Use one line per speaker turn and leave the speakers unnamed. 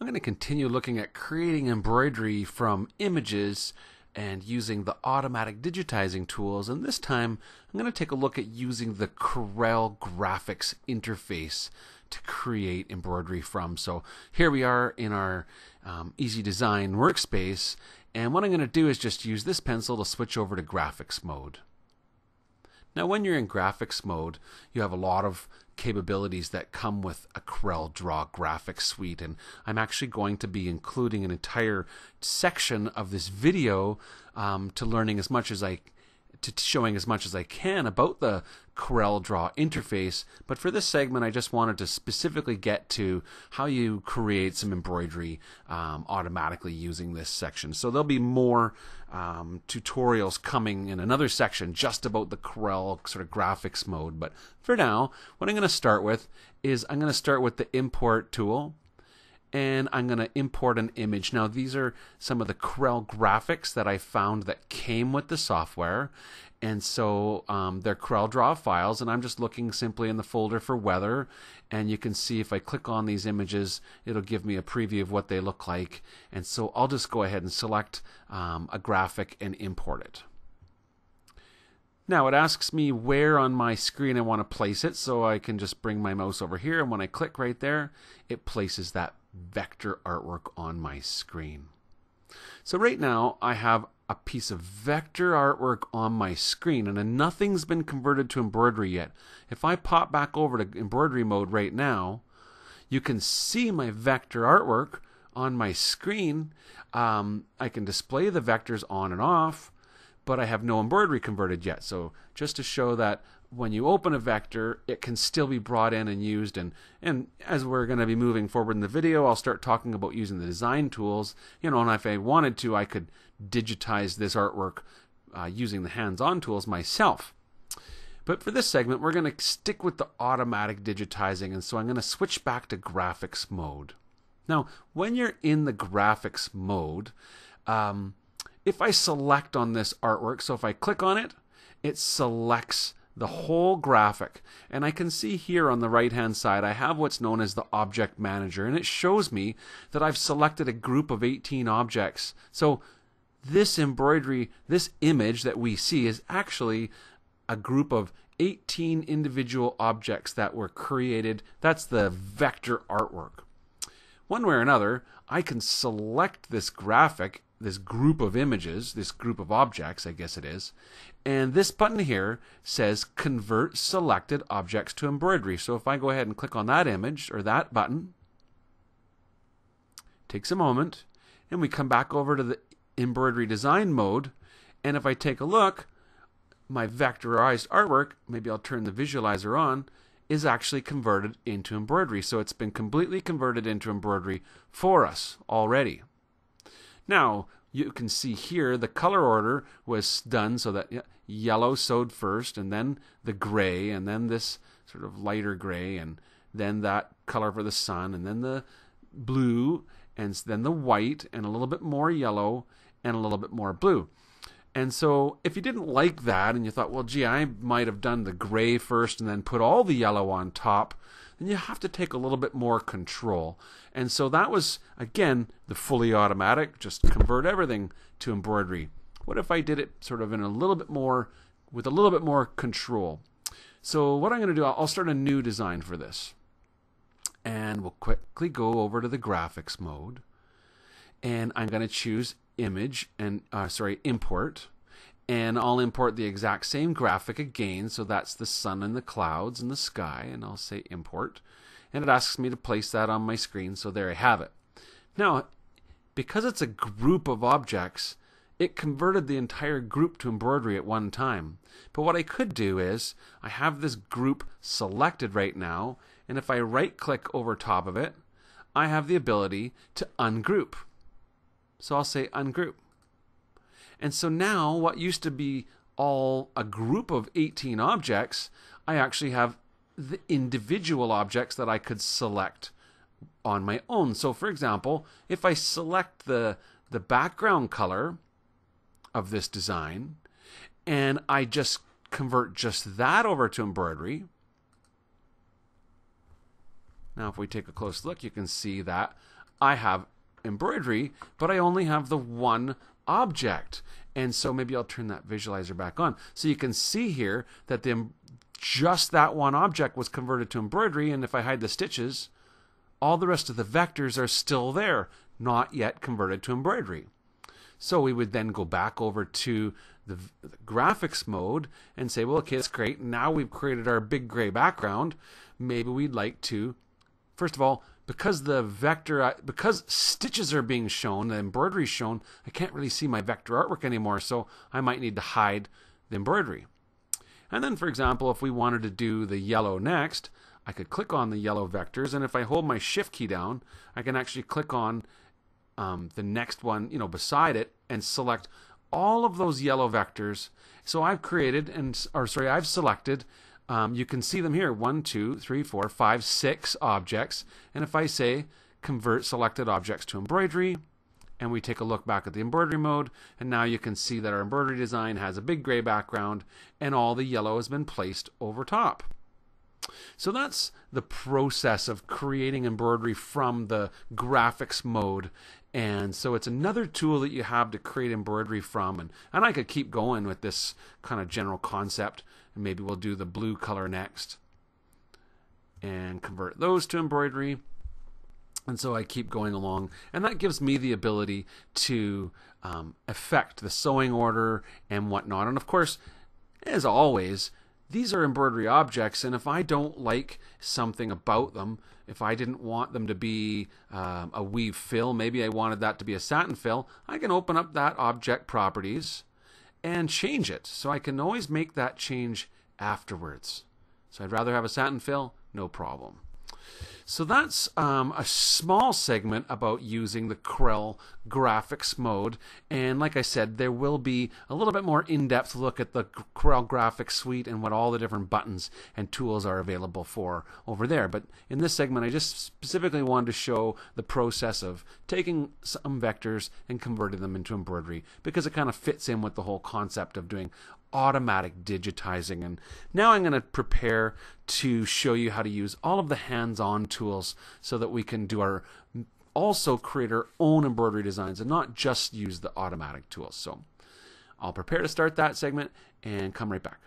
I'm going to continue looking at creating embroidery from images and using the automatic digitizing tools. And this time, I'm going to take a look at using the Corel graphics interface to create embroidery from. So here we are in our um, Easy Design workspace. And what I'm going to do is just use this pencil to switch over to graphics mode. Now, when you're in graphics mode, you have a lot of capabilities that come with a Corel Draw graphics suite. And I'm actually going to be including an entire section of this video um, to learning as much as I to showing as much as I can about the Corel Draw interface. But for this segment, I just wanted to specifically get to how you create some embroidery um, automatically using this section. So there'll be more um, tutorials coming in another section just about the Corel sort of graphics mode. But for now, what I'm going to start with is I'm going to start with the import tool and I'm going to import an image. Now, these are some of the Corel graphics that I found that came with the software. And so um, they're Corel Draw files, and I'm just looking simply in the folder for weather. And you can see if I click on these images, it'll give me a preview of what they look like. And so I'll just go ahead and select um, a graphic and import it. Now it asks me where on my screen I want to place it, so I can just bring my mouse over here, and when I click right there, it places that vector artwork on my screen. So right now I have a piece of vector artwork on my screen and nothing's been converted to embroidery yet. If I pop back over to embroidery mode right now, you can see my vector artwork on my screen. Um, I can display the vectors on and off, but I have no embroidery converted yet. So just to show that when you open a vector, it can still be brought in and used. And, and as we're going to be moving forward in the video, I'll start talking about using the design tools. You know, and if I wanted to, I could digitize this artwork uh, using the hands-on tools myself. But for this segment, we're going to stick with the automatic digitizing. And so I'm going to switch back to graphics mode. Now, when you're in the graphics mode, um, if I select on this artwork, so if I click on it, it selects the whole graphic. And I can see here on the right hand side, I have what's known as the object manager, and it shows me that I've selected a group of 18 objects. So this embroidery, this image that we see is actually a group of 18 individual objects that were created. That's the vector artwork. One way or another, I can select this graphic this group of images, this group of objects, I guess it is. And this button here says convert selected objects to embroidery. So if I go ahead and click on that image or that button, takes a moment, and we come back over to the embroidery design mode. And if I take a look, my vectorized artwork, maybe I'll turn the visualizer on, is actually converted into embroidery. So it's been completely converted into embroidery for us already. Now, you can see here the color order was done so that yellow sewed first, and then the gray, and then this sort of lighter gray, and then that color for the sun, and then the blue, and then the white, and a little bit more yellow, and a little bit more blue. And so, if you didn't like that and you thought, well, gee, I might have done the gray first and then put all the yellow on top, then you have to take a little bit more control. And so that was, again, the fully automatic, just convert everything to embroidery. What if I did it sort of in a little bit more, with a little bit more control? So what I'm going to do, I'll start a new design for this. And we'll quickly go over to the graphics mode. And I'm going to choose image and, uh, sorry, import and I'll import the exact same graphic again. So that's the sun and the clouds and the sky, and I'll say import. And it asks me to place that on my screen, so there I have it. Now, because it's a group of objects, it converted the entire group to embroidery at one time. But what I could do is, I have this group selected right now, and if I right click over top of it, I have the ability to ungroup. So I'll say ungroup. And so now, what used to be all a group of 18 objects, I actually have the individual objects that I could select on my own. So, for example, if I select the, the background color of this design and I just convert just that over to embroidery, now if we take a close look, you can see that I have embroidery, but I only have the one object. And so maybe I'll turn that visualizer back on. So you can see here that the just that one object was converted to embroidery. And if I hide the stitches, all the rest of the vectors are still there, not yet converted to embroidery. So we would then go back over to the, the, graphics mode and say, well, okay, that's great. Now we've created our big gray background. Maybe we'd like to, first of all, because the vector, because stitches are being shown, the embroidery shown, I can't really see my vector artwork anymore. So I might need to hide the embroidery. And then, for example, if we wanted to do the yellow next, I could click on the yellow vectors, and if I hold my shift key down, I can actually click on um, the next one, you know, beside it, and select all of those yellow vectors. So I've created and, or sorry, I've selected. Um, you can see them here: one, two, three, four, five, six objects. And if I say convert selected objects to embroidery, and we take a look back at the embroidery mode, and now you can see that our embroidery design has a big gray background, and all the yellow has been placed over top. So that's the process of creating embroidery from the graphics mode. And so it's another tool that you have to create embroidery from. And, and I could keep going with this kind of general concept. Maybe we'll do the blue color next and convert those to embroidery. And so I keep going along. And that gives me the ability to um, affect the sewing order and whatnot. And of course, as always, these are embroidery objects, and if I don't like something about them, if I didn't want them to be um, a weave fill, maybe I wanted that to be a satin fill, I can open up that object properties and change it. So I can always make that change afterwards. So I'd rather have a satin fill, no problem. So that's um, a small segment about using the Corel graphics mode. And like I said, there will be a little bit more in depth look at the Corel graphics suite and what all the different buttons and tools are available for over there. But in this segment, I just specifically wanted to show the process of taking some vectors and converting them into embroidery because it kind of fits in with the whole concept of doing automatic digitizing. And now I'm going to prepare to show you how to use all of the hands-on tools so that we can do our also create our own embroidery designs and not just use the automatic tools. So I'll prepare to start that segment and come right back.